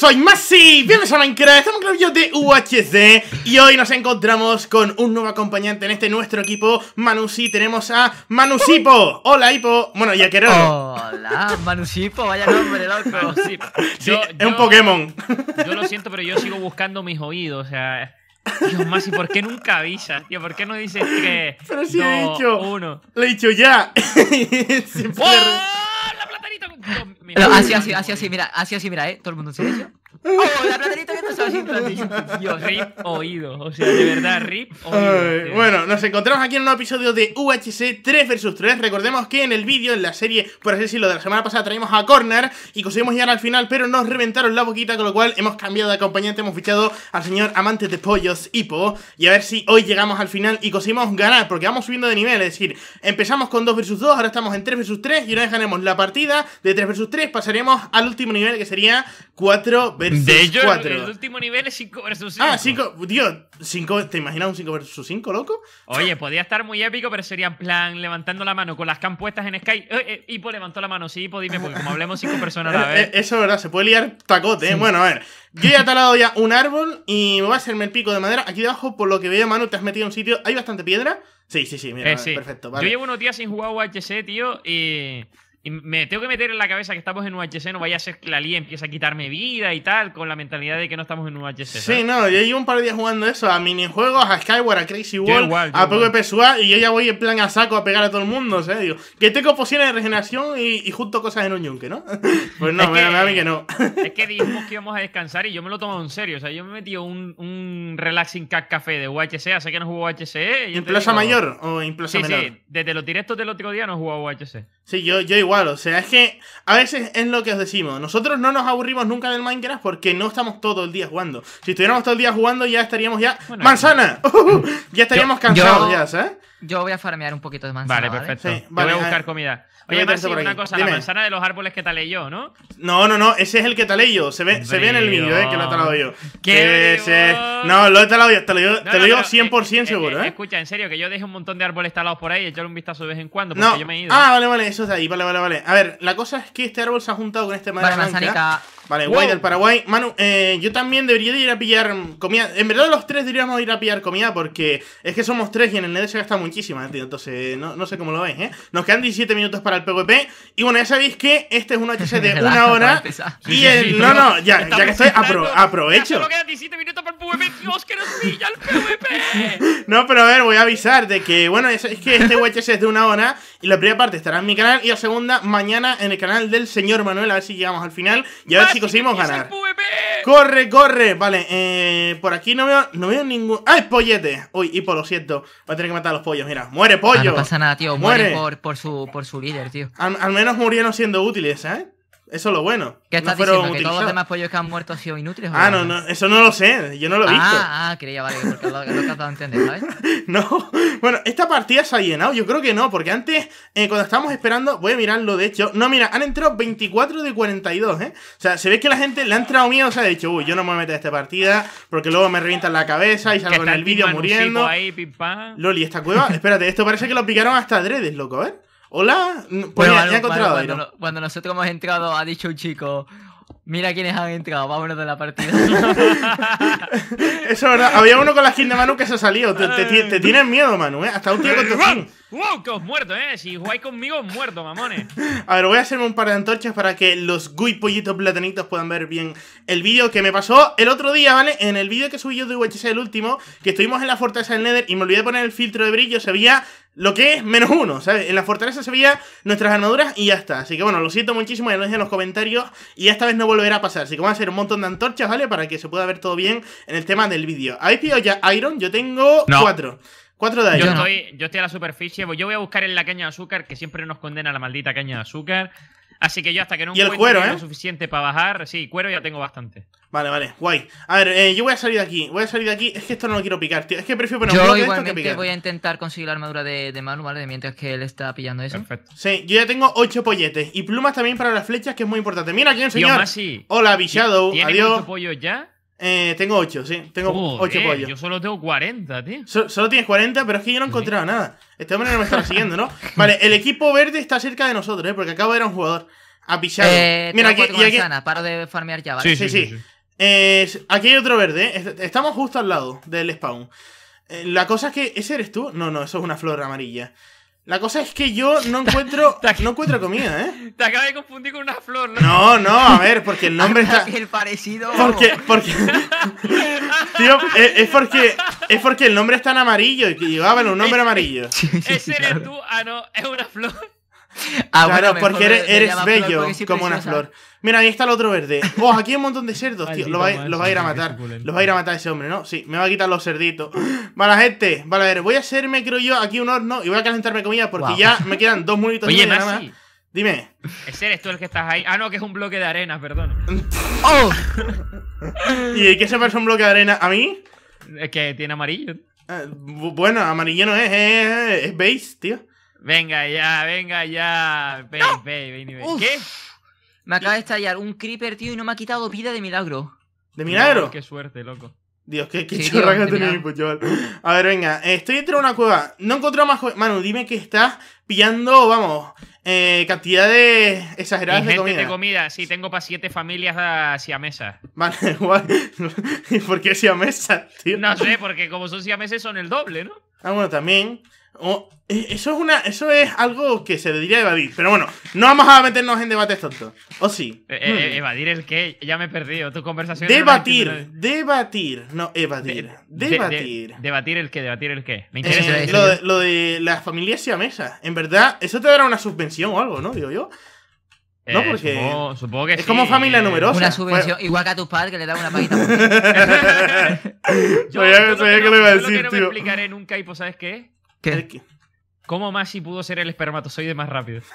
soy Masi, bienvenidos a Minecraft, estamos en el de UHC Y hoy nos encontramos con un nuevo acompañante en este nuestro equipo Manusi, tenemos a Manusipo Hola Hipo, bueno y a Queroro Hola, Manusipo, vaya nombre, loco. Sí, es un Pokémon. Yo lo siento, pero yo sigo buscando mis oídos, o sea... Dios, Masi, ¿por qué nunca avisas, tío? ¿Por qué no dices que Pero si he dicho, uno. lo he dicho ya. así, así, así, así, mira, así, así, mira, eh. Todo el mundo en silencio. ¡Oh, la platanita que no estaba sin Dios, rip oído. O sea, de verdad, rip oído. bueno, nos encontramos aquí en un nuevo episodio de UHC 3 vs 3. Recordemos que en el vídeo, en la serie, por así decirlo, de la semana pasada traímos a Corner y conseguimos llegar al final, pero nos reventaron la boquita, con lo cual hemos cambiado de acompañante, hemos fichado al señor amante de pollos, Hipo, y a ver si hoy llegamos al final y conseguimos ganar, porque vamos subiendo de nivel, es decir, empezamos con 2 vs 2, ahora estamos en 3 vs 3 y una vez ganemos la partida de 3 vs 3, pasaremos al último nivel que sería 4 de hecho, El último nivel es 5 vs 5. Ah, 5. Tío, 5. ¿Te imaginas un 5 vs 5, loco? Oye, podría estar muy épico, pero sería en plan levantando la mano con las cam puestas en Sky. Eh, eh, Hipo levantó la mano, sí, Hipo, dime, porque como hablemos 5 personas a la vez. Eh, eso es verdad, se puede liar tacote, ¿eh? Bueno, a ver. Yo ya he talado ya un árbol y me voy a hacerme el pico de madera. Aquí debajo, por lo que veo, Manu, te has metido en un sitio. ¿Hay bastante piedra? Sí, sí, sí, mira, sí. perfecto. Vale. Yo llevo unos días sin jugar UHC, tío, y. Y me tengo que meter en la cabeza que estamos en UHC, no vaya a ser que la LIA empiece a quitarme vida y tal, con la mentalidad de que no estamos en UHC. Sí, no, yo llevo un par de días jugando eso, a minijuegos, a Skyward, a Crazy World, a PvP Swap, y yo ya voy en plan a saco a pegar a todo el mundo, ¿sabes? Digo, que tengo pociones de regeneración y, junto cosas en un yunque, ¿no? pues no, me, da a mí que no. es que dijimos que íbamos a descansar y yo me lo tomo en serio, o sea, yo me he metido un, un relaxing cat café de UHC, hace que no juego UHC. ¿En Plaza Mayor o en Plaza sí, Menor? Sí, desde los directos del otro día no he jugado UHC. Sí, yo, yo igual, o sea, es que a veces es lo que os decimos. Nosotros no nos aburrimos nunca del Minecraft porque no estamos todo el día jugando. Si estuviéramos todo el día jugando, ya estaríamos ya. ¡Manzana! ya estaríamos cansados, ya, ¿sabes? Yo voy a farmear un poquito de manzana. Vale, perfecto. Sí, voy a buscar comida. Oye, Marci, una cosa, la manzana de los árboles que talé yo, ¿no? No, no, no, ese es el que talé yo. Se ve, se ve en el vídeo, eh, que lo he talado yo. ¿Qué? No, lo he talado yo, te lo digo, te lo digo 100% seguro, eh, eh, Escucha, en serio, que yo deje un montón de árboles talados por ahí y echarle un vistazo de vez en cuando, porque no. yo me he ido. Ah, vale, vale, eso es de ahí, vale, vale, vale. A ver, la cosa es que este árbol se ha juntado con este madera vale, blanca. Vale, guay del Paraguay. Manu, eh, yo también debería de ir a pillar comida. En verdad los tres deberíamos ir a pillar comida porque es que somos tres y en el Nether se gasta muchísima, tío. Entonces, no, no sé cómo lo veis, ¿eh? Nos quedan 17 minutos para el PvP. Y bueno, ya sabéis que este es un HC de una hora. y el... No, no, ya, ya que estoy, apro aprovecho. Solo quedan 17 minutos para el PvP. Dios, que nos pilla el PvP. no, pero a ver, voy a avisar de que, bueno, es, que este HC es de una hora. Y la primera parte estará en mi canal y la segunda mañana en el canal del señor Manuel. A ver si llegamos al final y a ver si conseguimos ganar. ¡Corre, corre! Vale, eh, por aquí no veo, no veo ningún... ¡Ay, pollete! Uy, y por lo siento. Voy a tener que matar a los pollos, mira. ¡Muere, pollo! Ah, no pasa nada, tío. Muere, por, por, su, por su líder, tío. Al, al menos murieron siendo útiles, ¿eh? Eso es lo bueno. ¿Qué estás diciendo? ¿Que todos los demás pollos que han muerto han sido inútiles? Ah, no, no, eso no lo sé, yo no lo he visto. Ah, ah, creía, vale, porque lo, lo he tratado de entender, ¿sabes? no, bueno, esta partida se ha llenado, yo creo que no, porque antes, eh, cuando estábamos esperando, voy a mirarlo de hecho, no, mira, han entrado 24 de 42, ¿eh? O sea, se ve que la gente le ha entrado miedo, o sea, ha dicho, uy, yo no me voy a meter a esta partida, porque luego me revientan la cabeza y salgo en el vídeo muriendo. Ahí, Loli, esta cueva, espérate, esto parece que lo picaron hasta adredes, loco, ¿eh? Hola, pues ya, he encontrado cuando, cuando, nosotros hemos entrado, ha dicho un chico, Mira quiénes han entrado, vámonos de la partida. Eso es verdad. Había uno con la skin de Manu que se ha salido. Te, te, tienen miedo, Manu, ¿eh? Hasta un tío con tu skin. ¡Wow! Que os muerto, ¿eh? Si jugáis conmigo, os muerto, mamones. A ver, voy a hacerme un par de antorchas para que los gui pollitos platanitos puedan ver bien el vídeo que me pasó el otro día, ¿vale? En el vídeo que subí yo de UHC, el último, que estuvimos en la fortaleza del Nether y me olvidé de poner el filtro de brillo, se veía lo que es menos uno, ¿sabes? En la fortaleza se veía nuestras armaduras y ya está. Así que bueno, lo siento muchísimo, ya lo dije en los comentarios y esta vez no volverá a pasar. Así que vamos a hacer un montón de antorchas, ¿vale? Para que se pueda ver todo bien en el tema del vídeo. ¿Habéis pillado ya Iron? Yo tengo cuatro. Cuatro de Iron. Yo estoy, yo estoy a la superficie, yo voy a buscar en la caña de azúcar, que siempre nos condena la maldita caña de azúcar. Así que yo hasta que no y el cuero, ¿eh? lo suficiente para bajar, sí, cuero ya tengo bastante. Vale, vale, guay. A ver, eh, yo voy a salir de aquí, voy a salir de aquí. Es que esto no lo quiero picar, tío. Es que prefiero poner un bloque igualmente esto que picar. voy a intentar conseguir la armadura de, de Manu, ¿vale? Mientras que él está pillando eso. Perfecto. Sí, yo ya tengo ocho polletes. Y plumas también para las flechas, que es muy importante. Mira aquí, señor. sí. Hola, Bishadow. Adiós. ocho pollos ya? Eh, tengo 8, sí. Tengo 8 pollos. Yo solo tengo 40, tío. solo tienes 40, pero es que yo no he encontrado nada. Este hombre no me está siguiendo, ¿no? Vale, el equipo verde está cerca de nosotros, ¿eh? Porque acabo de ver a un jugador. A pisar. Eh, Mira, aquí, y aquí... paro de farmear ya, ¿vale? Sí, sí, sí. Es- aquí hay otro verde, ¿eh? Est- Estamos justo al lado del spawn. Eh, La cosa es que. ¿Ese eres tú? No, no, eso es una flor amarilla. La cosa es que yo no encuentro. No encuentro comida, ¿eh? Te acabas de confundir con una flor, ¿no? No, no, a ver, porque el nombre está. El parecido. Porque, porque. Tío, es, es porque. Es porque el nombre está en amarillo. Y que llevaban un nombre amarillo. Ese eres tú. Ah, no, es una flor. Ah, claro, bueno, porque eres, bello porque como una flor. Mira, ahí está el otro verde. Oh, aquí hay un montón de cerdos, tío. Maldito Lo va, a- macho, lo va a ir a matar. Los va a ir a matar ese hombre, ¿no? Sí, me va a quitar los cerditos. Vale, gente. Vale, a ver, voy a hacerme, creo yo, aquí un horno y voy a calentarme comida porque ya me quedan dos munitos y Oye, nada más. Dime. Ese eres tú el que estás ahí. Ah, no, que es un bloque de arena, perdón. ¡Oh! ¿Y qué se parece un bloque de arena? ¿A mí? Es que tiene amarillo. Eh, bu- bueno, amarillo no es, es, es beige, tío. Venga ya, venga ya. Ven, ven, ven. Uf. ¿Qué? Me acaba de estallar un creeper, tío, y no me ha quitado vida de milagro. ¿De milagro? No, qué suerte, loco. Dios, qué, qué Sí, chorra que pues, chaval. A ver, venga, estoy dentro de una cueva. No he encontrado más cuevas. Manu, dime que estás pillando, vamos, eh, cantidades exageradas de comida. de comida. Sí, tengo para siete familias hacia mesa. Vale, guay. ¿Y por qué si a mesa, tío? No sé, porque como son siameses son el doble, ¿no? Ah, bueno, también. Oh, eh, eso es una. Eso es algo que se debería evadir. Pero bueno, no vamos a meternos en debates tontos. ¿O sí? Eh, eh, Hmm. evadir el qué, ya me he perdido. Tu conversación. Debatir, debatir, no evadir. De- de- debatir. debatir el qué, debatir el qué. Me Eh, interesa. Es. lo, de, lo de las familias siamesas. En verdad, eso te dará una subvención o algo, ¿no? Digo yo. no, Eh, porque Supongo, supongo que es sí, como familia eh. numerosa. Una subvención, igual que a tus padres que le dan una paguita. Yo, Sabía- que lo iba a yo decir, que no me explicaré nunca, y pues, ¿sabes qué? ¿Qué? El que- ¿Cómo Masi pudo ser el espermatozoide más rápido?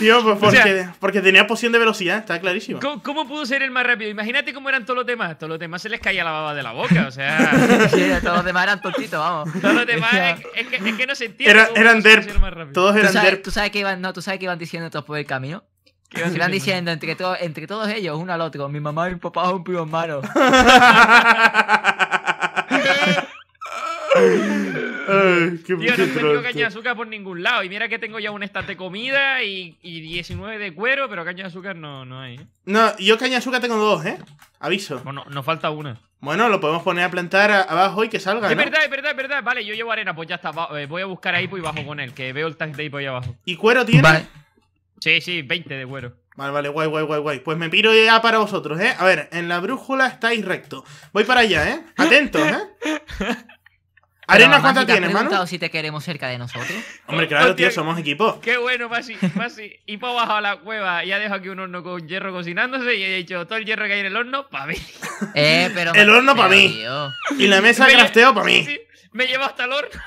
Tío, pues porque, O sea- porque tenía poción de velocidad, está clarísimo. ¿Cómo, cómo pudo ser el más rápido? Imagínate cómo eran todos los demás. Todos los demás se les caía la baba de la boca, o sea... Sí, todos los demás eran tontitos, vamos. Todos los demás es, es que, es que no se entiende. Era- eran derp. Todos ¿Tú eran sabes, derp. tú sabes que iban, no, tú sabes que iban diciendo todos por el camino. ¿Qué ibas Iban diciendo? entre, to- entre todos ellos, uno al otro, mi mamá y mi papá son primo hermano. Ay, qué, Tío, no encuentro caña de azúcar por ningún lado. Y mira que tengo ya un estante de comida y, y 19 de cuero, pero caña de azúcar no, no hay. ¿eh? No, yo caña de azúcar tengo dos, ¿eh? Aviso. Bueno, nos falta una. Bueno, lo podemos poner a plantar a- abajo y que salga, Es ¿no? verdad, es verdad, es verdad. Vale, yo llevo arena, pues ya está. va- eh, voy a buscar a Hipo y bajo con él, que veo el tank de Hipo ahí abajo. ¿Y cuero tiene? Vale. Sí, sí, 20 de cuero. Vale, vale, guay, guay, guay, guay. Pues me piro ya para vosotros, ¿eh? A ver, en la brújula estáis recto. Voy para allá, ¿eh? Atentos, ¿eh? ¿Arena cuánta Masi, ¿te has tienes, mano? preguntado si te queremos cerca de nosotros? Hombre, claro, tío, somos equipo. Qué bueno, Masi, Masi. Hipo ha bajado a la cueva y ha dejado aquí un horno con hierro cocinándose y he dicho todo el hierro que hay en el horno para mí. Eh, pero... El horno pa' pero, mí. tío, Y la mesa de crafteo para mí. Sí, me llevo hasta el horno.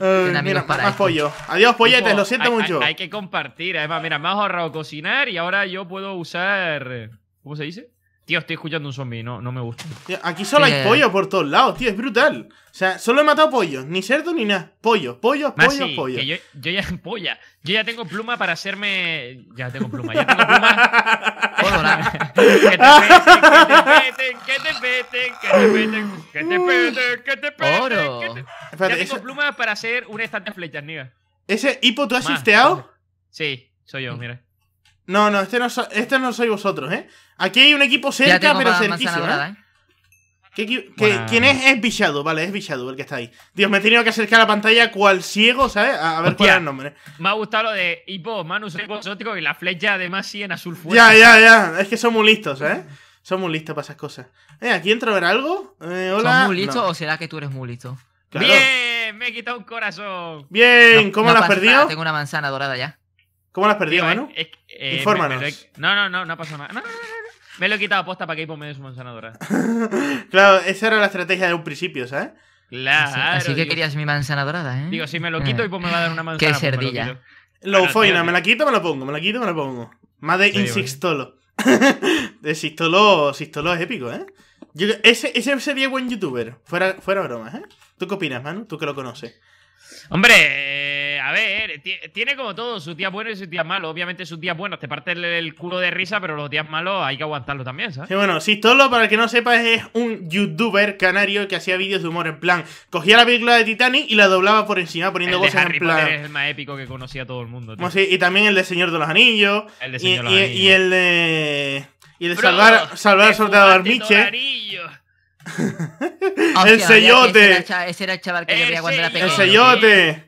Amigos mira, para más esto. pollo. Adiós, polletes, lo siento hay- mucho. Hay, hay que compartir. Además, mira, me has ahorrado cocinar y ahora yo puedo usar. ¿Cómo se dice? Tío, estoy escuchando un zombie, no, no me gusta. Tío, Aquí solo Sí, hay eh. pollo por todos lados, tío, es brutal. O sea, solo he matado pollos, ni cerdo ni nada. Pollo, pollo, Más pollo, pollo. que yo, yo ya polla. Yo ya tengo pluma para hacerme. Ya tengo pluma, ya tengo pluma. Hola. que te peten, que te peten, que te peten, que te peten, que te peten, Oro. que te- Espérate, Ya tengo ese, pluma para hacer un estante de flechas, niga. ese hipo, ¿tú has shifteado? Sí, soy yo, mira. No, no, este no, so- este no sois vosotros, ¿eh? Aquí hay un equipo cerca, pero cerquísimo, ¿eh? dorada, ¿eh? ¿Qué equi- qué- Buena. ¿Quién es? Es Villado, vale, es Villado el que está ahí. Dios, me he tenido que acercar a la pantalla cual ciego, ¿sabes? A, a ver cuál Hostia. es el nombre. Me ha gustado lo de Hipo, Manu, soy vosotros y la flecha además sí en azul fuerte. Ya, ya, ya. Es que son muy listos, ¿eh? Son muy listos para esas cosas. Eh, ¿aquí entra a ver algo? Eh, hola. ¿Son muy listos No. o será que tú eres muy listo? Claro. Bien, me he quitado un corazón. Bien, No, ¿cómo no lo has perdido? nada, Tengo una manzana dorada ya. ¿Cómo lo has perdido, Manu? es- eh, Infórmanos. me- me lo he- no, no, no, no ha pasado nada. No, no, no, no, no. Me lo he quitado aposta para que Hipo me dé su manzana dorada. Claro, esa era la estrategia de un principio, ¿sabes? Claro. Así, así que digo, querías mi manzana dorada, ¿eh? Digo, si me lo quito, Eh. Hipo me va a dar una manzana. Qué pues lo cerdilla. quito. Loufoina, tío, me la quito, me la pongo, me la quito, me la pongo. Más de Sí, Insistolo. de Sistolo, Sistolo es épico, ¿eh? Yo- ese, ese sería buen youtuber. Fuera, fuera bromas, ¿eh? ¿Tú qué opinas, Manu? Tú que lo conoces. Hombre, eh, a ver, ti- tiene como todo, sus días buenos y sus días malos. Obviamente sus días buenos te parten el culo de risa, pero los días malos hay que aguantarlo también, ¿sabes? Sí, bueno, Sistolo, para el que no sepa, es un youtuber canario que hacía vídeos de humor en plan. Cogía la película de Titanic y la doblaba por encima, poniendo El de cosas Harry en plan. Potter es el más épico que conocía todo el mundo. tío. ¿Cómo se- Y también el de Señor de los Anillos. El de y, Señor de los y- Anillos. y el de. Y el de Bro, salvar, salvar al soldado Armiche. El sellote. Ese era, el cha- ese era el chaval que yo veía cuando era sellote. El pequeño. sellote.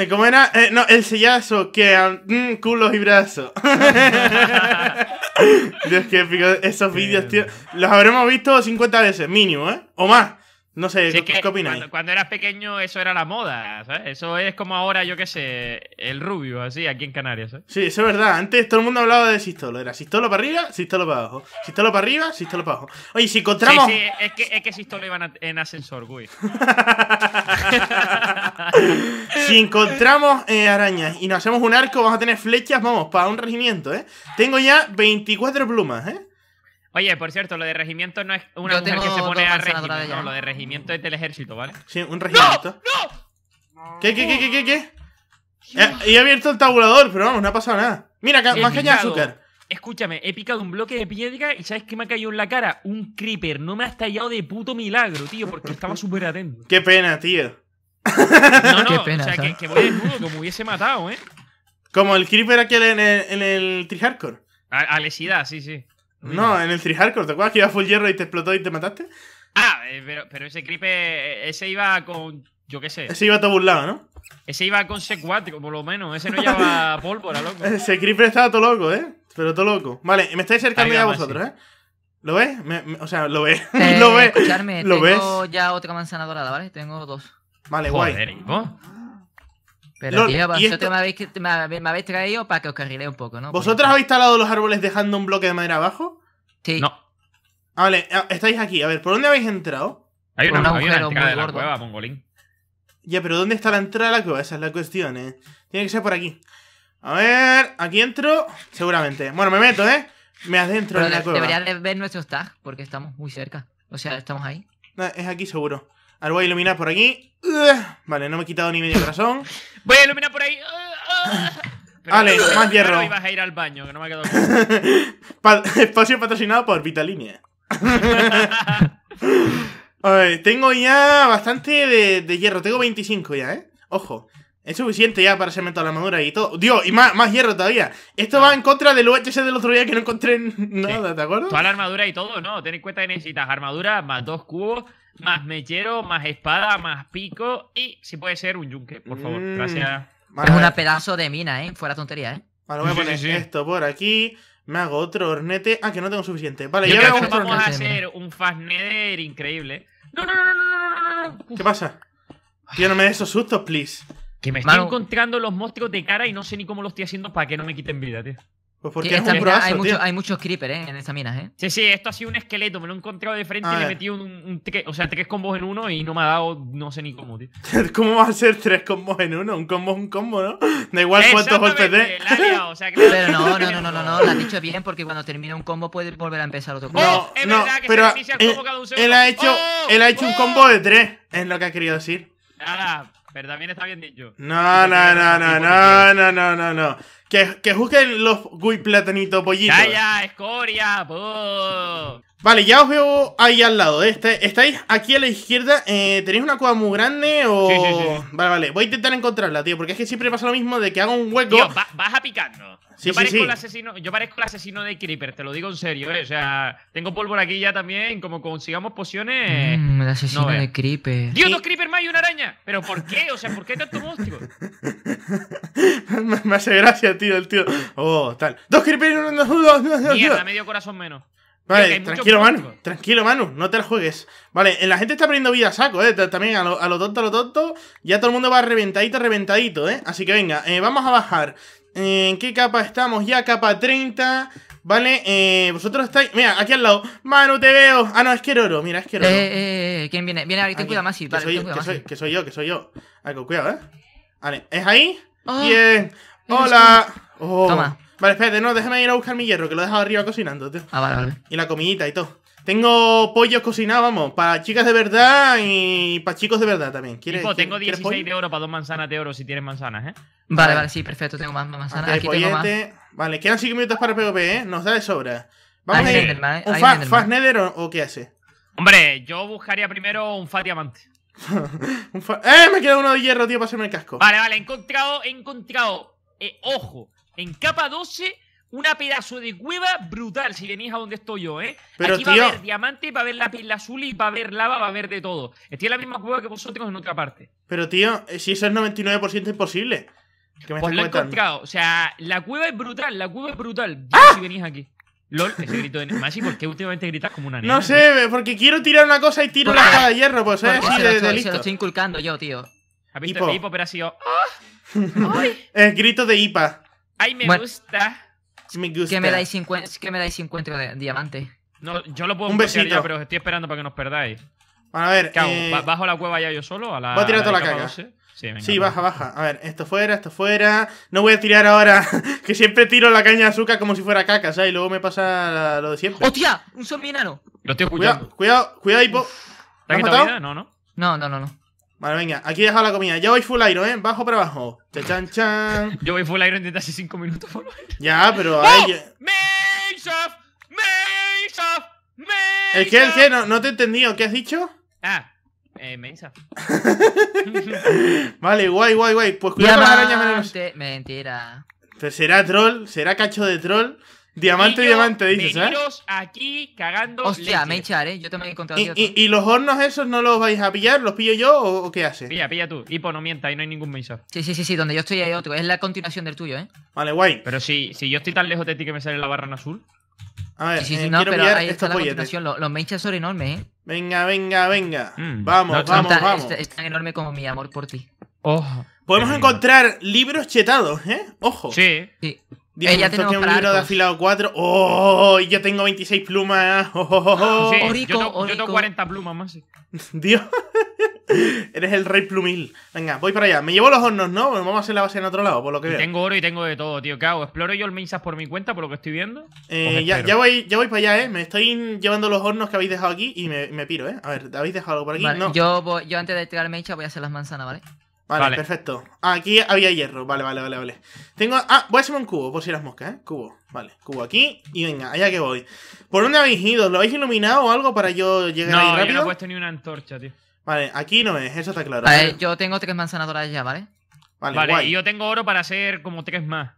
Eh, ¿Cómo era? Eh, no, el sellazo que. mm, culos y brazos. Dios, qué épico. Esos vídeos, tío. Los habremos visto 50 veces, mínimo, ¿eh? O más. No sé, ¿qué, qué opináis? cuando, cuando eras pequeño eso era la moda, ¿sabes? Eso es como ahora, yo qué sé, el rubio, así, aquí en Canarias, ¿sabes? Sí, eso es verdad. Antes todo el mundo hablaba de Sistolo. Era Sistolo para arriba, Sistolo para abajo. Sistolo para arriba, Sistolo para abajo. Oye, si encontramos. Sí, sí, es que, es que si esto lo iban a- en ascensor, güey. Si encontramos eh, arañas y nos hacemos un arco, vamos a tener flechas, vamos, para un regimiento, ¿eh? Tengo ya 24 plumas, ¿eh? Oye, por cierto, lo de regimiento no es una Yo mujer que se pone dos a regimiento, ya. no, lo de regimiento es del ejército, ¿vale? Sí, un regimiento. ¿Qué, qué, qué, qué, qué? qué? Eh, he abierto el tabulador, pero vamos, no ha pasado nada. Mira, He más caña de azúcar. Escúchame, he picado un bloque de piedra y ¿sabes qué me ha caído en la cara? Un creeper. No me ha estallado de puto milagro, tío, porque estaba súper atento. Qué pena, tío. No, no, Qué pena, o sea, que, que voy desnudo, que me hubiese matado, ¿eh? Como el creeper aquel en el, en el Hardcore. A, a lesidad, sí, sí. No, en el Tri Hardcore, ¿te acuerdas que iba full hierro y te explotó y te mataste? Ah, eh, pero, pero ese creeper, eh, ese iba con, yo qué sé, Ese iba todo burlado, ¿no? ese iba con C4, por lo menos. Ese no llevaba pólvora, loco. Ese creeper estaba todo loco, ¿eh? Pero todo loco. Vale, me estáis acercando ya a vosotros, sí. ¿eh? ¿Lo ves? Me- me- o sea, lo ves. Eh, lo ves. Escucharme, ¿Lo tengo ya otra manzana dorada, ¿vale? Tengo dos. Vale, guay. Joder, hijo. Pero Lol, tío, ¿y vosotros esto? me, habéis, me, habéis, me habéis traído para que os carriléis un poco, ¿no? ¿Vosotros habéis talado los árboles dejando un bloque de madera abajo? Sí. No. Ah, vale, ah, estáis aquí. A ver, ¿por dónde habéis entrado? Hay una, hay una entrada muy de la gordo. cueva, Mongolín. Ya, pero ¿dónde está la entrada a la cueva? Esa es la cuestión, ¿eh? Tiene que ser por aquí. A ver, aquí entro. Seguramente. Bueno, me meto, ¿eh? Me adentro Pero en la de- cueva. deberías de ver nuestros tags, porque estamos muy cerca. O sea, estamos ahí. Ah, Es aquí seguro. Ahora voy a iluminar por aquí. Vale, no me he quitado ni medio corazón. Voy a iluminar por ahí. Pero Vale, más hierro. claro, ibas a ir al baño, que no me ha quedado claro. Pa- espacio patrocinado por Vitalinea. A ver, tengo ya bastante de, de hierro. Tengo 25 ya, ¿eh? Ojo. Es suficiente ya para hacerme toda la armadura y todo. Dios, y más, más hierro todavía. Esto va en contra del UHC del otro día que no encontré nada, ¿te acuerdas? Toda la armadura y todo, ¿no? Ten en cuenta que necesitas armadura, más dos cubos, más mechero, más espada, más pico y, si puede ser, un yunque, por favor. Mm. Gracias. Vale, es a una pedazo de mina, ¿eh? Fuera tontería, ¿eh? Vale, voy a poner sí, sí. esto por aquí. Me hago otro hornete. Ah, que no tengo suficiente. Vale, Yo ya creo veo que otro vamos a hacer un Fast Nether increíble. No, no, no, no, no, no, no, no. ¿Qué pasa? Tío, no me des esos sustos, please. Que me estoy Manu. encontrando los monstruos de cara y no sé ni cómo lo estoy haciendo para que no me quiten vida, tío. Pues porque Sí, es un mina hay, mucho- hay muchos creepers, ¿eh? En esta mina, ¿eh? Sí, sí, esto ha sido un esqueleto, me lo he encontrado de frente A y le he ver. metido un, un tre- o sea, tres combos en uno y no me ha dado no sé ni cómo, tío. ¿Cómo va a ser tres combos en uno? Un combo es un combo, ¿no? Da igual cuántos golpes dé. O sea. Pero no, no, no, no, no, no, lo has dicho bien porque cuando termina un combo puedes volver a empezar otro combo. No, es no, verdad que se pero el él, combo cada un él segundo. ha hecho, ¡Oh! él ha hecho un ¡Oh! combo de tres, es lo que ha querido decir. Nada, pero también está bien dicho. No, no, no, no, no, no, no, no, no. Que, que juzguen los Gui Platanito Pollitos. Ya, ya, escoria, po. Vale, ya os veo ahí al lado. ¿eh? Está- Estáis aquí a la izquierda. eh, ¿Tenéis una cueva muy grande o...? Sí, sí, sí. Vale, vale. Voy a intentar encontrarla, tío. Porque es que siempre pasa lo mismo de que hago un hueco. Tío, va- vas a picarnos. Sí, yo, parezco sí. El asesino, yo parezco el asesino de Creeper, te lo digo en serio, ¿eh? O sea, tengo pólvora aquí ya también. Como consigamos pociones. Mm, el asesino no veas. de creeper. Dios, Y- dos Creeper más y una araña. ¿Pero por qué? O sea, ¿por qué tanto monstruo? me, me hace gracia, tío, el tío. Oh, tal. Dos creepers. Mierda, medio corazón menos. Vale, tranquilo, Manu. Tranquilo, Manu. No te la juegues. Vale, eh, la gente está perdiendo vida a saco, eh. También a lo, a lo tonto, a lo tonto. Ya todo el mundo va reventadito, reventadito, eh. Así que venga, eh, vamos a bajar. Eh, ¿En qué capa estamos? Ya capa 30. Vale, eh, vosotros estáis. Mira, aquí al lado. Manu, te veo. Ah, no, es Keroro. Mira, es Eh, Keroro. eh, eh, ¿quién viene? Viene, ten cuidado, Masi. Que Vale, soy, ten que, soy, que yo, que soy yo. Ah, con cuidado, eh. Vale, ¿es ahí? Oh, Bien. Hola. Oh. Toma. Vale, espérate, no, déjame ir a buscar mi hierro, que lo he dejado arriba cocinando, tío. Ah, vale, vale. Y la comidita y todo. Tengo pollos cocinados, vamos, para chicas de verdad y para chicos de verdad también. ¿Quieres, Tipo, tengo quieres 16 de oro para dos manzanas de oro si tienes manzanas, ¿eh? Vale, Vale. vale, sí, perfecto. Tengo más, más manzanas. Aquí hay Aquí tengo más. Vale, quedan 5 minutos para PvP, ¿eh? Nos da de sobra. Vamos Hay a ir. Enderman, ¿eh? ¿Un fa- fast nether o, o qué hace? Hombre, yo buscaría primero un fat diamante. Un fa- ¡Eh! Me queda uno de hierro, tío, para hacerme el casco. Vale, vale, he encontrado, he encontrado, eh, ojo, en capa 12, una pedazo de cueva brutal si venís a donde estoy yo, ¿eh? Pero, Aquí va tío- a haber diamante, va a haber lápiz azul y va a haber lava, va a haber de todo. Estoy en la misma cueva que vosotros en otra parte. Pero, tío, eh, si eso es 99% imposible. ¿Qué me Pues lo he encontrado. O sea, la cueva es brutal, la cueva es brutal. ¡Ah! si venís aquí. LOL, ese grito de Masi, ¿por qué últimamente gritas como una nena? No sé, porque quiero tirar una cosa y tiro la espada de hierro, pues así se, de, de estoy, se listo. lo estoy inculcando yo, tío. ¿Has visto Hipo. el hipo? Pero ha sido. ¡ah! ¡Ay! El grito de IPA. ¡Ay, me Bueno. gusta! Me gusta. ¿Qué me dais 50, ¿qué me dais 50 de diamante? No, yo lo puedo Un besito. ya, pero os estoy esperando para que nos perdáis. Bueno, a ver. ¿Qué hago? eh, ¿Ba- ¿Bajo la cueva ya yo solo? A la, voy a tirar a toda la caca. 12? Sí, venga. Sí, va. baja, baja. A ver, esto fuera, esto fuera. No voy a tirar ahora, que siempre tiro la caña de azúcar como si fuera caca, ¿sabes? Y luego me pasa lo de siempre. ¡Hostia! ¡Un zombie enano! Lo estoy Cuidado, escuchando. cuidado, cuidado, Hipo. ¿Te has matado? vida? No, no. No, no, no, no. Vale, venga, aquí he dejado la comida. Ya voy full iron, ¿eh? Bajo para abajo. Cha, chan, chan. Yo voy full iron desde hace 5 minutos. por lo menos. Ya, pero ¡Oh! ahí. ¡Mason! ¡Mason! ¿El qué? ¿El qué? No, no te he entendido. ¿Qué has dicho? Ah, eh, Mason. Vale, guay, guay, guay. Pues cuidado con las arañas. Mentira. Será troll, será cacho de troll. Diamante, diamante, dices, ¿eh? aquí cagando Hostia, leche. me echaré. Yo también he encontrado ¿Y, y, y los hornos esos no los vais a pillar? ¿Los pillo yo o, o qué hace? Pilla, pilla tú. Hipo, no mienta, ahí no hay ningún Mason. Sí, sí, sí, sí, donde yo estoy hay otro. Es la continuación del tuyo, ¿eh? Vale, guay. Pero si, si yo estoy tan lejos de ti que me sale la barra en azul. A ver, Sí, sí, eh, no, quiero pero pillar ahí está estos la continuación. Los, los mechas son enormes, ¿eh? Venga, venga, venga. Mm. Vamos, No, vamos, tan- vamos. Es, es tan enorme como mi amor por ti. Oh. Podemos encontrar libros chetados, ¿eh? Ojo. Sí. Sí. Dios, Eh, ya esto tenemos que un libro de afilado 4. ¡Oh! y Yo tengo 26 plumas. ¡Oh, oh, oh, oh! Sí, Orico, yo, tengo, yo Orico. tengo 40 plumas más. sí. Dios. Eres el rey plumil. Venga, voy para allá. Me llevo los hornos, ¿no? Vamos a hacer la base en otro lado, por lo que Y veo. tengo oro y tengo de todo, tío. ¿Qué hago? ¿Exploro yo el Mason por mi cuenta, por lo que estoy viendo? Eh, ya, voy, ya voy para allá, ¿eh? Me estoy llevando los hornos que habéis dejado aquí y me, me piro, ¿eh? A ver, ¿habéis dejado algo por aquí? Vale, no. yo, voy- yo antes de tirar mecha voy a hacer las manzanas, ¿vale? Vale, Vale. perfecto. Ah, aquí había hierro. Vale, vale, vale, vale. Tengo. Ah, voy a hacerme un cubo, por si las moscas, ¿eh? Cubo. Vale, cubo aquí. Y venga, allá que voy. ¿Por dónde habéis ido? ¿Lo habéis iluminado o algo para yo llegar ahí No, yo rápido? no he puesto ni una antorcha, tío. Vale, aquí no es, eso está claro. Ver, yo tengo tres manzanas doradas ya, ¿vale? Vale, Vale, guay. y yo tengo oro para hacer como tres más.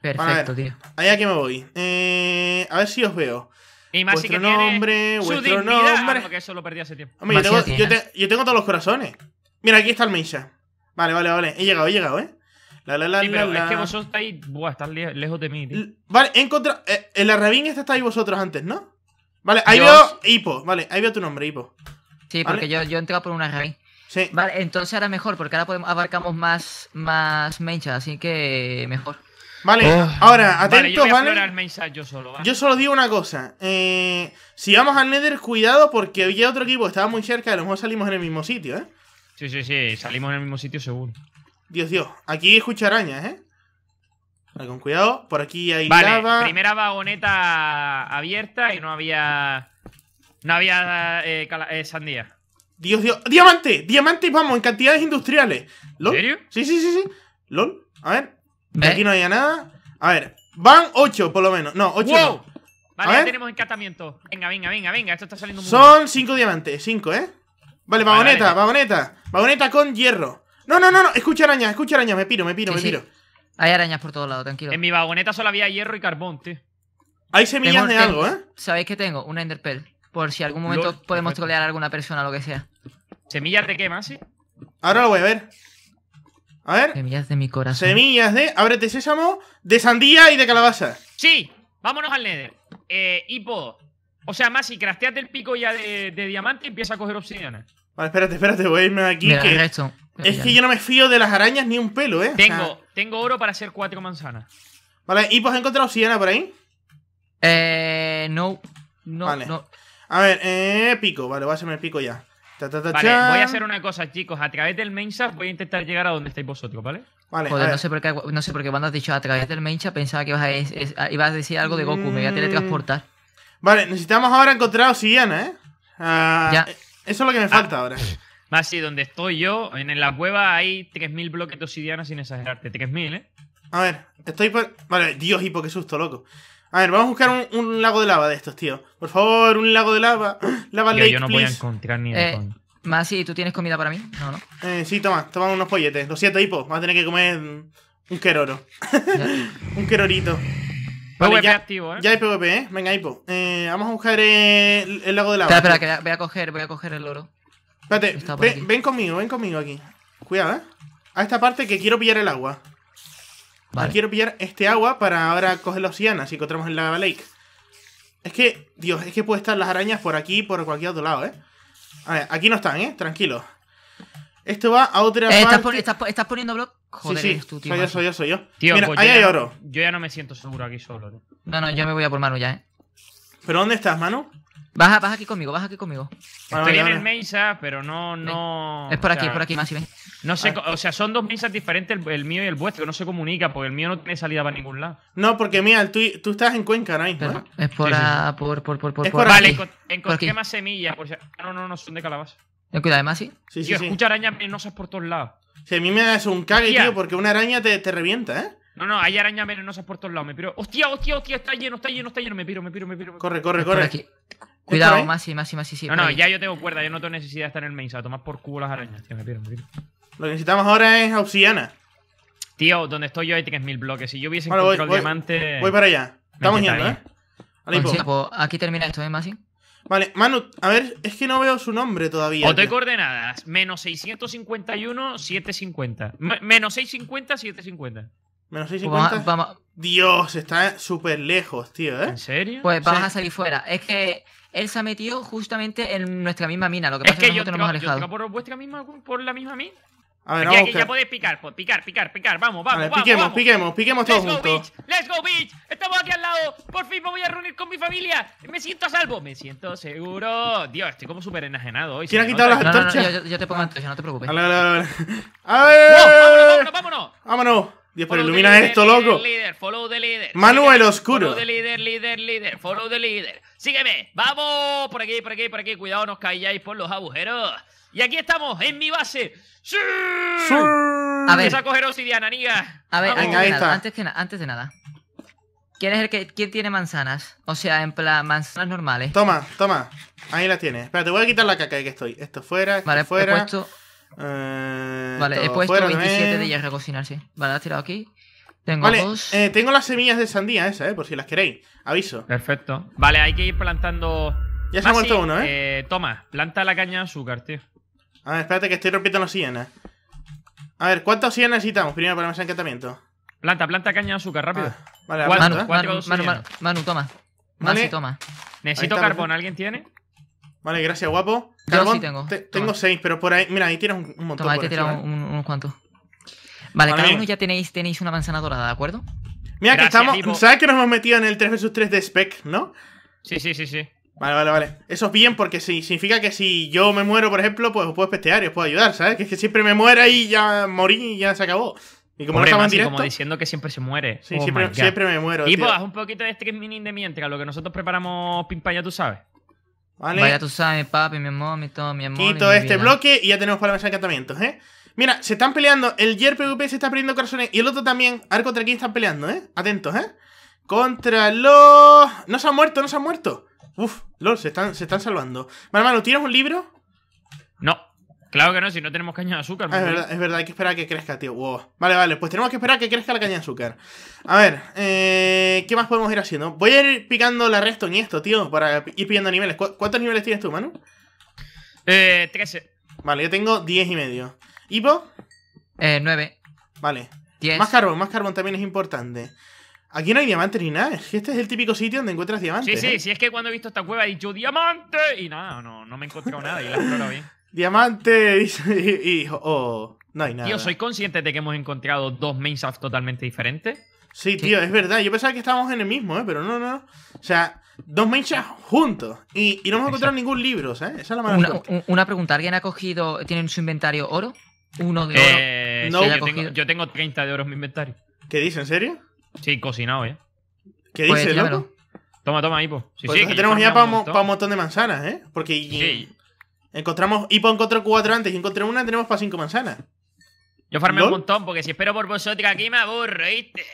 Perfecto, tío. Allá que me voy. Eh, a ver si os veo. Y más sí que Vuestro tiene nombre, su vuestro dignidad. nombre. Ah, porque eso lo perdí hace tiempo. Hombre, yo tengo, te- yo tengo todos los corazones. Mira, aquí está el Meisha. Vale, vale, vale. He llegado, he llegado, ¿eh? La, la, la, Sí, pero la, es que vosotros estáis. Buah, estás le- lejos de mí, tío. Vale, he encontrado. eh, en la Ravine esta estáis vosotros antes, ¿no? Vale, ahí veo Hipo. Vale, ahí veo tu nombre, Hipo. Sí, Vale. porque yo, yo he entrado por una raíz. Sí. Vale, entonces ahora mejor, porque ahora podemos, abarcamos más, más mechas, así que mejor. Vale, Oh. ahora, Vale, yo atentos, ¿vale? yo solo, ¿vale? Yo solo digo una cosa. Eh, si vamos al Nether, cuidado porque había otro equipo que estaba muy cerca y a lo mejor salimos en el mismo sitio, ¿eh? Sí, sí, sí. Salimos en el mismo sitio seguro. Dios, Dios. Aquí escucho arañas, ¿eh? Vale, con cuidado. Por aquí hay Vale, lava. primera vagoneta abierta y no había. No había eh, eh, sandía. Dios, Dios. ¡Diamante! ¡Diamante! Vamos, en cantidades industriales. ¿Lol? serio? Sí, sí, sí, sí. ¿Lol? A ver. Aquí no había nada. A ver. Van 8 por lo menos. No, 8 ¡Wow! no. Vale, ya tenemos encantamiento. Venga, venga, venga, venga. Esto está saliendo muy. Son 5 diamantes. 5, ¿eh? Vale, vagoneta, vale. vagoneta. Vagoneta con hierro. No, no, no, no. Escucha araña, escucha araña. Me piro, me piro, Sí, me sí. piro. Hay arañas por todos lados, tranquilo. En mi vagoneta solo había hierro y carbón, tío. Hay semillas Tengo- de tengo- algo, ¿eh? ¿Sabéis que tengo? Una Enderpearl. Por si algún momento podemos perfecto. trolear a alguna persona o lo que sea. ¿Semillas de qué, Masi? Ahora lo voy a ver. A ver. Semillas de mi corazón. Semillas de. Ábrete sésamo. De sandía y de calabaza. Sí, vámonos al Nether. Eh, Hipo. O sea, Masi, crafteate el pico ya de, de diamante y empieza a coger obsidiana. Vale, espérate, espérate. Voy a irme de aquí. Mira, que- el resto. Es que yo no me fío de las arañas ni un pelo, ¿eh? O sea, Tengo, tengo oro para hacer cuatro manzanas. Vale, ¿y pues he encontrado obsidiana por ahí? Eh. No. No, Vale. no. A ver, eh, pico. Vale, voy a hacerme el pico ya. Ta, ta, ta, Vale, chan. voy a hacer una cosa, chicos. A través del main shaft voy a intentar llegar a donde estáis vosotros, ¿vale? Vale, Joder, no sé por qué, no sé por qué cuando has dicho a través del Mencha pensaba que ibas a, es- es- ibas a decir algo de Goku, me voy a Mm. teletransportar. Vale, necesitamos ahora encontrar obsidiana, ¿eh? Ah, Ya. Eso es lo que me falta ahora. Más si donde estoy yo, en la cueva hay 3.000 bloques de obsidiana sin exagerarte. 3.000, ¿eh? A ver, estoy por... Vale, Dios, hipo, qué susto, loco. A ver, vamos a buscar un, un lago de lava de estos, tío. Por favor, un lago de lava. Lava Tío, lake, yo no voy a please. encontrar ni Eh, coña. Masi, ¿tú tienes comida para mí? No, no. Eh, sí, toma, toma unos polletes. Lo siento, hipo. Vas a tener que comer un queroro. Un querorito. Vale, PvP ya, activo, ¿eh? ya hay PvP, ¿eh? Venga, hipo. Eh, vamos a buscar el, el lago de lava. Espera, espera, que voy a- coger, voy a coger el oro. Espérate, ven, conmigo, ven conmigo aquí. Cuidado, ¿eh? A esta parte que quiero pillar el agua. Vale. Quiero pillar este agua para ahora coger la obsidiana si encontramos el lava lake. Es que, Dios, es que puede estar las arañas por aquí por cualquier otro lado, ¿eh? A ver, aquí no están, ¿eh? Tranquilo. Esto va a otra Eh, ¿estás, parte. estás pon- estás poniendo blog? Joder, sí, sí, eres tú, tío. soy yo, soy yo, soy yo. Tío, Mira, pues ahí hay ya- oro. Yo ya no me siento seguro aquí solo. tío. No, no, yo me voy a por Manu ya, eh. ¿Pero dónde estás, Manu? Baja, baja aquí conmigo, baja aquí conmigo. Vale, Estoy vale, en vale. el Mesa, pero no, no. es por o aquí, sea, es por aquí, Masi, ven. No sé, o sea, son dos mesas diferentes, el, el mío y el vuestro, no se comunica, porque el mío no tiene salida para ningún lado. No, porque mira, tú, tú estás en Cuenca ahora mismo, Pero ¿eh? es por, Sí, sí, ah, por, por, por, por, Es por por Vale, encontré más semillas, por si... No, no, no, son de calabaza. Ten cuidado, eh, Masi. Sí, sí, Tío, sí. escucha arañas venenosas por todos lados. Si a mí me das un cague, Hostia. tío, porque una araña te, te revienta, ¿eh? No, no, hay arañas venenosas por todos lados, me piro. ¡Hostia, hostia, hostia! Está lleno, está lleno, está lleno, me piro, me piro, me piro. me piro. Corre, corre, corre. aquí. Cuidado? Masi, Masi, Masi, sí. No, no, ahí. ya yo tengo cuerda, yo no tengo necesidad de estar en el Mesa, a tomar por cubo las arañas, tío, me piro, me piro. Lo que necesitamos ahora es obsidiana. Tío, donde estoy yo hay 3.000 bloques. Si yo hubiese Vale, voy, encontrado voy- diamante. voy para allá. Estamos yendo, ¿eh? Pues sí, pues aquí termina esto, ¿eh, Masi? Vale, Manu, a ver, es que no veo su nombre todavía. Tío. coordenadas. Menos 651, 750. M- menos 650, 750. Menos Pues 650. vamos, vamos- Dios, está súper lejos, tío, ¿eh? ¿En serio? pues vamos Sí. a salir fuera. Es que él se ha metido justamente en nuestra misma mina. Lo que es pasa es que que yo nosotros nos hemos yo alejado. entro por vuestra misma, por la misma mina. A ver, Aquí, vamos a aquí ya podéis picar, pues, picar, picar, picar. Vamos, vamos, Vale, vamos. piquemos, vamos. piquemos, piquemos todos Let's go, bitch. Let's go, bitch. Estamos aquí al lado. Por fin me voy a reunir con mi familia. Me siento a salvo. Me siento seguro. Dios, estoy como súper enajenado hoy. ¿Quién ha quitado nota. No, no, yo, te pongo antorcha, no te preocupes. Vale, vale, vale, vale. ¡A ¡Wow! ver! ¡Vámonos, vámonos, vámonos! ¡Vámonos! Dios, pero Follow the ilumina leader, esto, loco. Leader, follow the leader. Manu Sígueme. el oscuro. Follow the leader, leader, leader. Follow the leader. Sígueme. Vamos. Por aquí, por aquí, por aquí. Cuidado, no os caigáis por los agujeros. Y aquí estamos, en mi base. ¡Sí! Sí. A ver. Empieza a coger obsidiana, niga. A ver. Venga, antes, ahí de nada, está. antes, que antes de nada. ¿Quién es el que quién tiene manzanas? O sea, en plan manzanas normales. Toma, toma. Ahí la tienes. Espérate, voy a quitar la caca de que estoy. Esto fuera, esto Vale, he fuera. puesto, Eh, vale, he esto puesto fuera 27 también. de hierro a cocinar, sí. Vale, lo has tirado aquí. Tengo Vale, dos. eh, tengo las semillas de sandía esas, eh, por si las queréis. Aviso. Perfecto. Vale, hay que ir plantando. Ya se ha muerto uno, ¿eh? eh. Toma, planta la caña de azúcar, tío. A ver, espérate que estoy rompiendo las sienas. A ver, ¿cuántas sienas necesitamos primero para ese encantamiento? Planta, planta caña de azúcar, rápido. Ah, vale, Manu, cuatro Manu, Manu. Manu, Manu, toma. Vale. Masi, toma. Necesito está, carbón. ¿alguien tiene? Vale, gracias, guapo. Yo Carbón, sí tengo. te- tengo seis, pero por ahí. Mira, ahí tienes un, un montón. Toma, ahí te he encima, tirado ¿eh? un- unos cuantos. Vale, Vale, cada uno ya tenéis, tenéis una manzana dorada, ¿de acuerdo? Mira, que estamos. ¿Sabes que nos hemos metido en el 3 vs 3 de Spec, no? Sí, sí, sí, sí. Vale, vale, vale. Eso es bien porque si, significa que si yo me muero, por ejemplo, pues os puedo pestear y os puedo ayudar, ¿sabes? Que es que siempre me muera y ya morí y ya se acabó. Y como Hombre, no en directo. como diciendo que siempre se muere. Sí, Oh siempre, siempre me muero. Y tío. pues haz un poquito de este que es mini de mientras, lo que nosotros preparamos pimpa, ya tú sabes. Vale. Vaya, tú sabes, mi papi, mi amor, mi todo, mi amor. Quito mi este vida. bloque y ya tenemos para los encantamientos, ¿eh? Mira, se están peleando. El Yer PvP se está perdiendo corazones. Y el otro también. A ver contra quién están peleando, ¿eh? Atentos, ¿eh? Contra los. No se han muerto, no se han muerto. Uf, LOL, se están, se están salvando. Vale, mano, ¿tienes un libro? No, claro que no, si no tenemos caña de azúcar. Ah, es verdad, es verdad, hay que esperar a que crezca, tío. Wow. Vale, vale, pues tenemos que esperar a que crezca la caña de azúcar. A ver, eh, ¿qué más podemos ir haciendo? Voy a ir picando la resto y esto, tío, para ir pidiendo niveles. ¿Cu- ¿Cuántos niveles tienes tú, Manu? Eh, 13. Vale, yo tengo 10 y medio. ¿Ipo? Eh, 9, Vale. 10. Más carbón, más carbón también es importante. Aquí no hay diamantes ni nada. Es que este es el típico sitio donde encuentras Sí, diamantes. sí, ¿eh? sí, es que cuando he visto esta cueva he dicho ¡Diamante! Y nada, no, no me he encontrado nada y la he explorado bien. Diamante y, y- oh, no hay nada. Tío, ¿soy consciente de que hemos encontrado dos main shafts totalmente diferentes? Sí, tío, es verdad. Yo pensaba que estábamos en el mismo, ¿eh? Pero no, no. O sea, dos manchas juntos. Y, y no hemos encontrado ningún libro, ¿sabes? Esa es la mala Una, suerte. una pregunta, ¿alguien ha cogido, tiene en su inventario oro? Uno de oro. Eh, No. sí, yo, tengo, yo tengo 30 de oro en mi inventario. ¿Qué dice? ¿En serio? Sí, cocinado, ¿eh? ¿Qué Pues dice, tíramelo. loco? Toma, toma, Hipo. Sí, Pues sí, que tenemos ya para un un, montón. de manzanas, ¿eh? Porque Sí, encontramos. Hipo encontró cuatro antes y encontré una, tenemos para cinco manzanas. yo farmeo un montón porque si espero por vosotros aquí me aburro, ¿viste?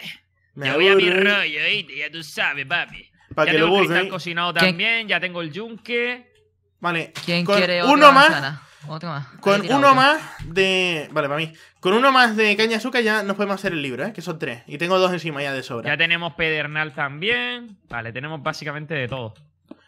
Me ya voy a mi aburre. rollo, ¿viste? Ya tú sabes, papi. Para ya que lo tengo el cristal busquen. cocinado ¿Quién- también, ya tengo el yunque. Vale. ¿Quién con quiere otra uno más. Otro más. Con uno otro. más de. Vale, para mí. Con uno más de caña de azúcar ya nos podemos hacer el libro, ¿eh? Que son tres. Y tengo dos encima ya de sobra. Ya tenemos pedernal también. Vale, tenemos básicamente de todo.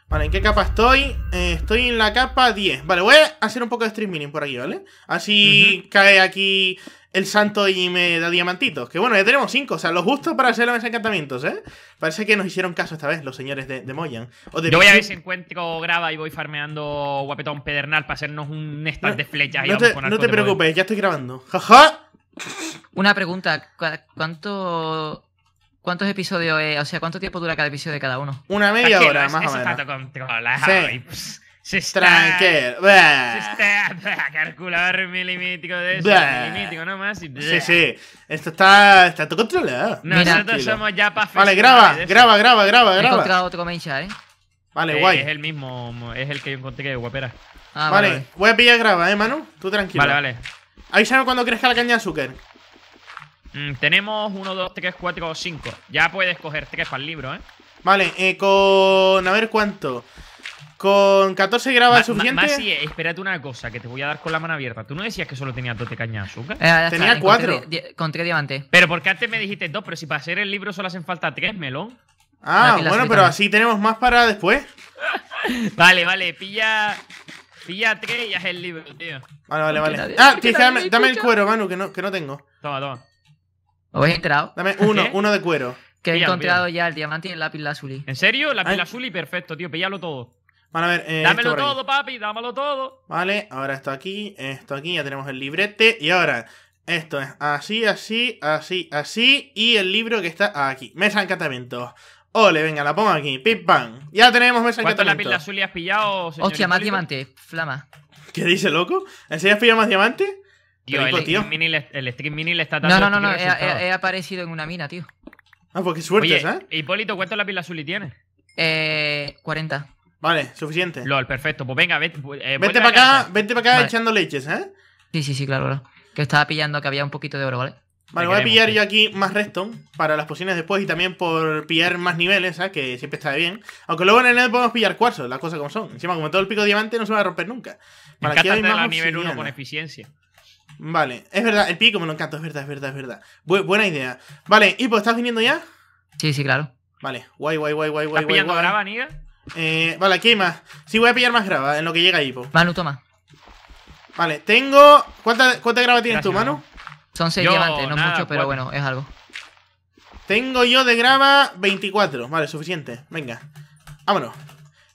Vale, ¿en qué capa estoy? Eh, estoy en la capa 10. Vale, voy a hacer un poco de stream mining por aquí, ¿vale? Así cae aquí el santo y me da diamantitos. Que bueno, ya tenemos 5. O sea, lo justo para hacer los encantamientos, ¿eh? Parece que nos hicieron caso esta vez los señores de, de Moyan. O de Yo voy a ver si encuentro grava y voy farmeando guapetón pedernal para hacernos un stack No- de flechas. y No vamos te, con no te poder. preocupes, ya estoy grabando. ¡Jaja! Una pregunta. ¿cu- ¿Cuánto, ¿Cuántos episodios, eh, o sea, cuánto tiempo dura cada episodio de cada uno? Una media hora, es- más o menos. está todo controlado. Sí. Bah. está calculador milimítico de eso. Bah. Milimítico nomás. Y, Sí, sí. Esto está, está todo controlado. Nosotros Tranquilo. somos ya para Vale, graba, graba, graba, graba, He graba. encontrado otro Mencha, ¿eh? Vale, Es guay. el mismo, es el que yo encontré que guapera. Ah, Vale, voy a pillar grava, eh, Manu. Tú tranquilo. Vale, vale. Avísame cuando crezca la caña de azúcar. Mm, tenemos 1, 2, 3, 4, 5. Ya puedes coger 3 para el libro, ¿eh? Vale, eh, con. A ver cuánto. Con 14 grava Ma- es suficiente. ma- Masi, espérate una cosa que te voy a dar con la mano abierta. ¿Tú no decías que solo tenías 12 cañas de azúcar? Eh, Tenía encontré cuatro. di- di- Encontré diamante. Pero porque antes me dijiste dos, pero si para hacer el libro solo hacen falta 3, melón. ah, bueno, pero así tenemos más para después. Vale, vale, pilla. Pilla 3 y haz el libro, tío. Vale, vale, vale. nadie- Ah, tienes que dame el cuero, Manu, que no, que no tengo. Toma, toma. ¿Os habéis enterado? Dame uno, ¿Qué? uno de cuero. Que he encontrado ya el diamante y el lápiz lazuli. ¿En serio? La Ay. pila azul y perfecto, tío. Píllalo todo. Vale, a ver, eh, Dámelo todo, papi, dámelo todo. Vale, ahora esto aquí, esto aquí, ya tenemos el librete. Y ahora, esto es así, así, así, así. Y el libro que está aquí. Mesa de encantamientos. Ole, venga, la pongo aquí. Pim pam. Ya tenemos mesa de ¿Cuánto la pila encantamientos. azul y has pillado, señor Hostia, más diamante. Flama. ¿Qué dice, loco? ¿En serio has pillado más diamante? Tío, el, tío. Stream Mini le, el Stream Mini le está dando No, no, no, no. He, resultados. he- he aparecido en una mina, tío. Ah, pues qué suerte, Oye, ¿sabes? Hipólito, ¿cuánto la pila azul y tienes? Eh. 40. Vale, suficiente. LOL, perfecto. Pues venga, vete. eh, a para acá, vente para acá Vale. echando leches, ¿eh? Sí, sí, sí, claro, claro. Que estaba pillando que había un poquito de oro, ¿vale? Vale, voy a pillar yo aquí más redstone para las pociones después y también por pillar más niveles, ¿sabes? Que siempre está bien. Aunque luego en el net podemos pillar cuarzos, las cosas como son. Encima, como todo el pico de diamante no se va a romper nunca. Me Vale, aquí encanta hay más nivel 1 obsidiana. con eficiencia. Vale, es verdad, el pico me lo encanta, es verdad, es verdad, es verdad. Bu- buena idea. Vale, Hipo, ¿estás viniendo ya? Sí, sí, claro. Vale, guay, guay, guay, guay, ¿Estás guay, guay. pillando guay. grava, niga? Eh, vale, aquí hay más. Sí, voy a pillar más grava en lo que llega Hipo. Manu, toma. Vale, tengo. ¿Cuánta, cuánta grava tienes tú, Gracias, Manu? Son 6 Yo, diamantes, no nada, mucho, pero cuatro. bueno, es algo. Tengo yo de grava 24. Vale, suficiente. Venga. Vámonos.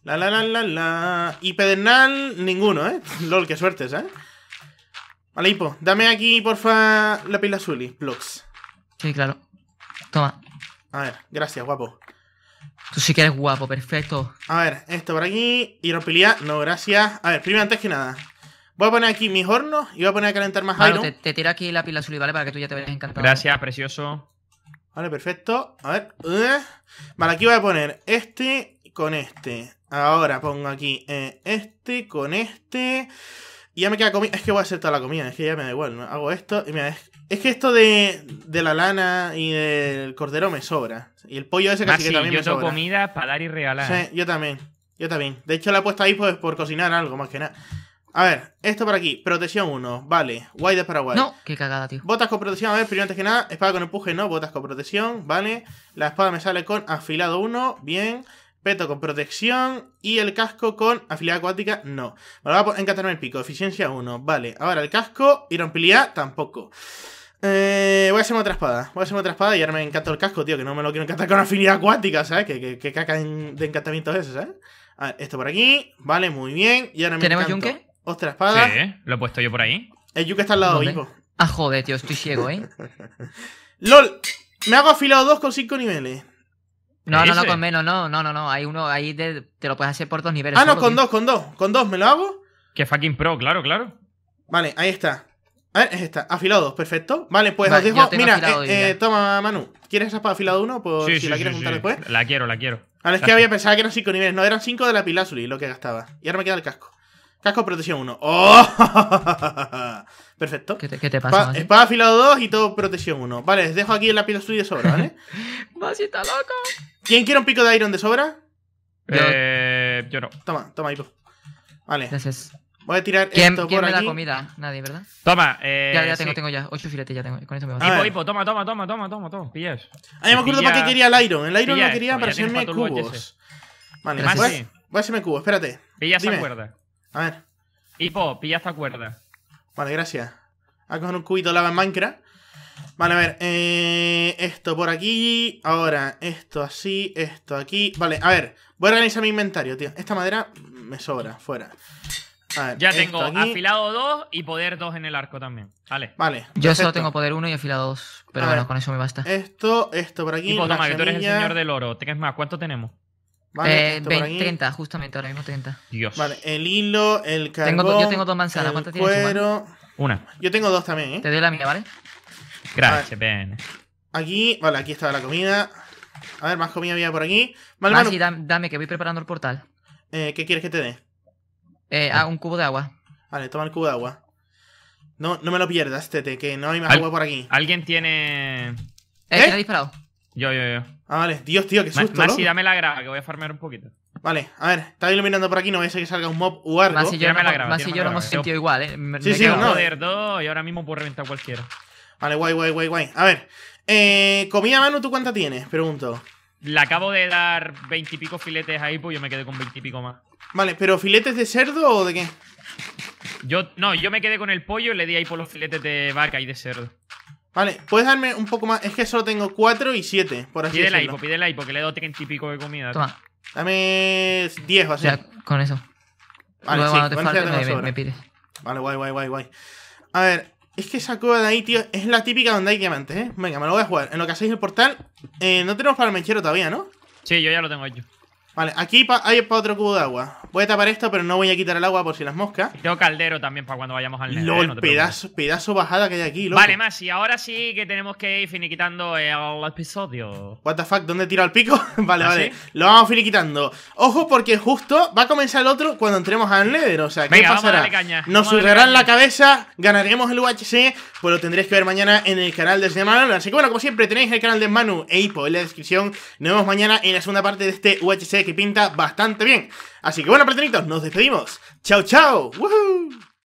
La la la la la. Y pedernal, ninguno, ¿eh? Lol, qué suerte, ¿eh? Vale, Hipo, dame aquí, porfa, la pila azul. Blocks. Sí, claro. Toma. A ver, gracias, guapo. Tú sí que eres guapo, perfecto. A ver, esto por aquí. Hidropilidad, no, gracias. A ver, primero, antes que nada. Voy a poner aquí mis hornos y voy a poner a calentar más Manu, iron. te, te tiro aquí la pila azul, ¿vale? Para que tú ya te veas encantado. Gracias, precioso. Vale, perfecto. A ver. eh. Vale, aquí voy a poner este con este. Ahora pongo aquí eh, este con este. Y ya me queda comida. Es que voy a hacer toda la comida. Es que ya me da igual. ¿no? Hago esto y mira, es, es que esto de, de la lana y del cordero me sobra. Y el pollo ese Ah, casi sí, que también yo me tengo sobra. comida para dar y regalar. Sí, yo también. Yo también. De hecho, la he puesto ahí pues, por cocinar algo, más que nada. A ver, esto por aquí. Protección 1. Vale. Guay de Paraguay. No, qué cagada, tío. Botas con protección, a ver, primero antes que nada, espada con empuje, no, botas con protección, vale. La espada me sale con afilado 1, bien. Peto con protección y el casco con afilada acuática, no. Me lo voy a encantarme el pico, eficiencia 1, vale. Ahora el casco y rompibilidad tampoco. Eh, voy a hacerme otra espada, voy a hacerme otra espada y ahora me encantó el casco, tío, que no me lo quiero encantar con afinidad acuática, ¿sabes? Que, que, que caca de encantamientos ese, ¿sabes? A ver, esto por aquí, vale, muy bien. Y ahora me ¿Tenemos encanto yunque? Otra espada. Sí, lo he puesto yo por ahí. El yunque está al lado, hijo. Ah, joder, tío, estoy ciego, ¿eh? LOL, me hago afilado 2 con 5 niveles. No, no, no, con menos, no, no, no, no. Hay uno ahí te lo puedes hacer por dos niveles. Ah, no, con tío. dos, con dos. Con dos, ¿me lo hago? Que fucking pro, claro, claro. Vale, ahí está. A ver, es esta. Afilado 2, perfecto. Vale, pues Vale, os dejo. Mira, eh, eh, toma, Manu. ¿Quieres esa para afilado 1? Por sí, si sí, la quieres sí. juntar después. La quiero, la quiero. Vale, es que había pensado que eran 5 niveles. No, eran 5 de la Pilazuli lo que gastaba. Y ahora me queda el casco. Casco protección 1. ¡Oh! Perfecto. ¿Qué te, qué te pasa, Espada, Masi? espada afilado 2 y todo protección 1. Vale, les dejo aquí el lápiz azul de sobra, ¿vale? Masi está loco. ¿Quién quiere un pico de iron de sobra? Yo- Eh, yo no. Toma, toma, Hipo. Vale, Gracias. voy a tirar ¿Quién, esto quién por me da aquí. comida? Nadie, ¿verdad? Toma, eh. ya, ya tengo, sí. tengo ya. Ocho filetes ya tengo. Con eso me A va. ver. Hipo, hipo, toma, toma, toma, toma, toma, toma. Pilla eso. Ah, ya me acuerdo para qué quería el iron. El iron lo quería para hacerme cubos. Vale, voy, a- voy a hacerme cubos, espérate. Pilla esa cuerda. A ver, Hipo, pilla esta cuerda. Vale, gracias. A coger un cubito de lava en Minecraft. Vale, a ver, eh, esto por aquí. Ahora, esto así, esto aquí. Vale, a ver, voy a organizar mi inventario, tío. Esta madera me sobra, fuera. A ver, Ya tengo aquí. afilado 2 y poder 2 en el arco también. Vale. Vale. Yo solo tengo poder uno y afilado dos. Pero A bueno, ver. con eso me basta. Esto, esto por aquí. Hipo, la toma, que tú eres el señor del oro. ¿Tienes más? ¿Cuánto tenemos? Vale, eh, esto por 20, aquí. 30, justamente, ahora mismo 30. Dios. Vale, el hilo, el carbón. Tengo yo tengo dos manzanas, el ¿cuántas tienes cuero. Una. Yo tengo dos también, ¿eh? Te doy la mía, ¿vale? Gracias, Ben. Aquí, vale, aquí estaba la comida. A ver, más comida había por aquí. Vale, Manu, dam- dame, que voy preparando el portal. eh, ¿qué quieres que te dé? Eh, ah, un cubo de agua. Vale, toma el cubo de agua. No, no me lo pierdas, Tete, que no hay más Al- agua por aquí. ¿Alguien tiene.? Eh, ¿Eh? ¿quién ha disparado? Yo, yo, yo. Ah, vale. Dios, tío, qué susto, Masi, loco. dame la grava, que voy a farmear un poquito. Vale, a ver, estaba iluminando por aquí, no vaya a ser que salga un mob o algo. Masi y yo, no, grava, Masi y tírame yo no hemos sentido igual, ¿eh? Me- Sí, me sí, quedo- no. Poder 2 y ahora mismo puedo reventar cualquiera. Vale, guay, guay, guay, guay. A ver, eh, comida, Manu, ¿tú cuánta tienes? Pregunto. Le acabo de dar 20 y pico filetes ahí, pues yo me quedé con 20 y pico más. Vale, pero ¿filetes de cerdo o de qué? Yo, no, yo me quedé con el pollo y le di ahí por los filetes de vaca y de cerdo. Vale, ¿puedes darme un poco más? Es que solo tengo 4 y 7, por así Pide la decirlo. hipo, pide la hipo, que le he dado 30 y pico de comida. Toma, Dame 10 o así. sea, con eso. Vale, Luego sí, cuando te falte ya me, me, sobra. me pides. Vale, guay, guay, guay, guay. A ver, es que esa cueva de ahí, tío, es la típica donde hay diamantes, ¿eh? Venga, me lo voy a jugar. En lo que hacéis el portal, eh, no tenemos para el mechero todavía, ¿no? Sí, yo ya lo tengo hecho. Vale, aquí pa- hay para otro cubo de agua. Voy a tapar esto, pero no voy a quitar el agua por si las moscas. Y tengo caldero también para cuando vayamos al Nether, ¿eh? LOL, No pedazo, pedazo bajada que hay aquí, loco. Vale, más, y ahora sí que tenemos que ir finiquitando el episodio. What the fuck, ¿dónde tira el pico? vale, ¿Ah, vale. sí? Lo vamos finiquitando. Ojo, porque justo va a comenzar el otro cuando entremos al Nether. O sea, ¿qué Venga, pasará? caña, Nos surrarán la cabeza, ganaremos el UHC, pues lo tendréis que ver mañana en el canal de Manu. Así que bueno, como siempre, tenéis el canal de Manu e Ipo en la descripción. Nos vemos mañana en la segunda parte de este UHC que pinta bastante bien. Así que bueno, platanitos, nos despedimos. Chao, chao.